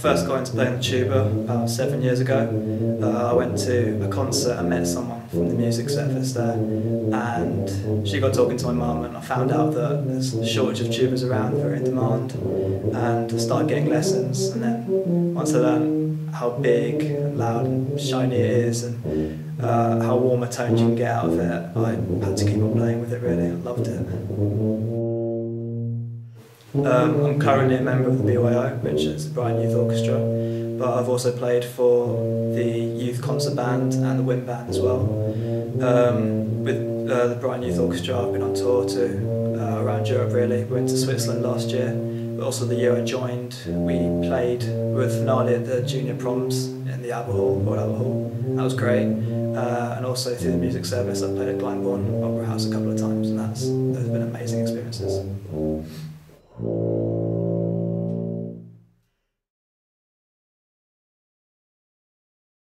first got into playing the tuba about seven years ago. Uh, I went to a concert and met someone from the music service there, and she got talking to my mum, and I found out that there's a shortage of tubas around, they're in demand, and I started getting lessons. And then once I learned how big and loud and shiny it is, and uh, how warm a tone you can get out of it, I had to keep on playing with it. Really, I loved it. Um, I'm currently a member of the BYO, which is the Brighton Youth Orchestra, but I've also played for the Youth Concert Band and the Wind Band as well. Um, with uh, the Brighton Youth Orchestra, I've been on tour to uh, around Europe really. We went to Switzerland last year, but also the year I joined, we played with finale at the Junior Proms in the Albert Hall, Royal Hall. That was great. Uh, and also through the music service, I played at Glyndebourne Opera House a couple of times, and that's those have been amazing experiences. Thank.